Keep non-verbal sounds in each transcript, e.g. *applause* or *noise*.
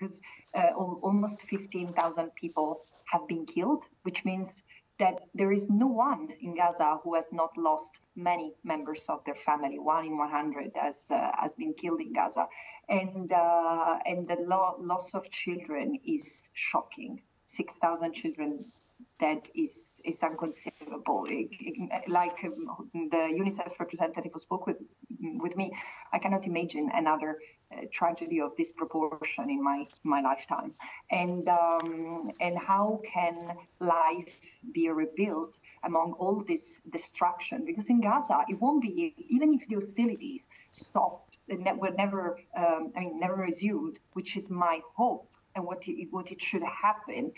because uh, almost 15,000 people have been killed, which means that there is no one in Gaza who has not lost many members of their family. One in 100 has uh, has been killed in Gaza, and uh, and the lo- loss of children is shocking. 6,000 children dead is is inconceivable. Like um, the UNICEF representative who spoke with with me, I cannot imagine another uh, tragedy of this proportion in my my lifetime. And um, and how can life be rebuilt among all this destruction? Because in Gaza, it won't be even if the hostilities stopped were never, um, I mean, never resumed, which is my hope and what it, what it should happen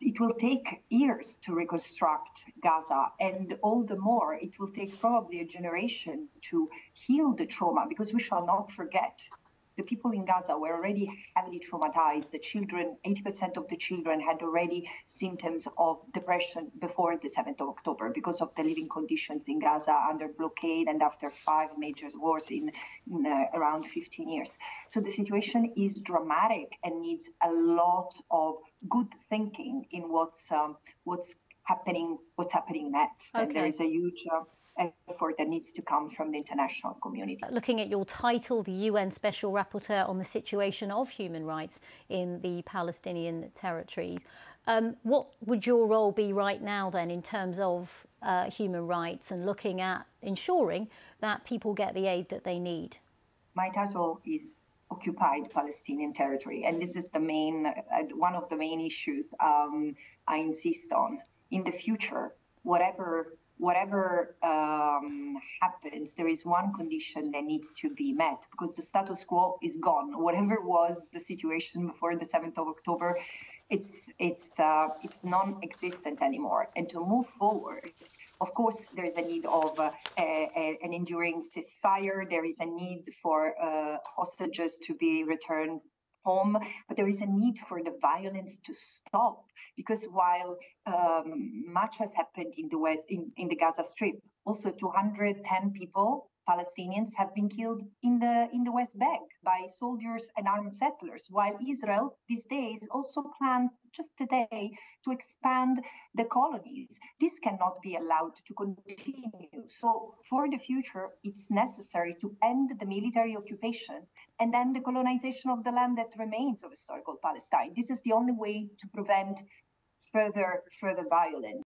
it will take years to reconstruct Gaza, and all the more it will take probably a generation to heal the trauma because we shall not forget the people in Gaza were already heavily traumatized. The children, 80% of the children had already symptoms of depression before the 7th of October because of the living conditions in Gaza under blockade and after five major wars in, in uh, around 15 years. So the situation is dramatic and needs a lot of good thinking in what's um, what's happening what's happening next. Okay. And there is a huge uh, effort that needs to come from the international community. Looking at your title, the UN Special Rapporteur on the situation of human rights in the Palestinian territories, um, what would your role be right now then in terms of uh, human rights and looking at ensuring that people get the aid that they need? My title is occupied Palestinian territory, and this is the main uh, one of the main issues um, I insist on. In the future, whatever whatever um, happens, there is one condition that needs to be met because the status quo is gone. Whatever *laughs* was the situation before the 7th of October, it's it's uh, it's non-existent anymore. And to move forward, of course, there is a need of uh, a, a, an enduring ceasefire. There is a need for uh, hostages to be returned home, but there is a need for the violence to stop because while um, much has happened in the West, in, in the Gaza Strip, also 210 people Palestinians have been killed in the in the West Bank by soldiers and armed settlers, while Israel these days also plan just today to expand the colonies. This cannot be allowed to continue. So for the future, it's necessary to end the military occupation and then the colonization of the land that remains of historical Palestine. This is the only way to prevent further further violence.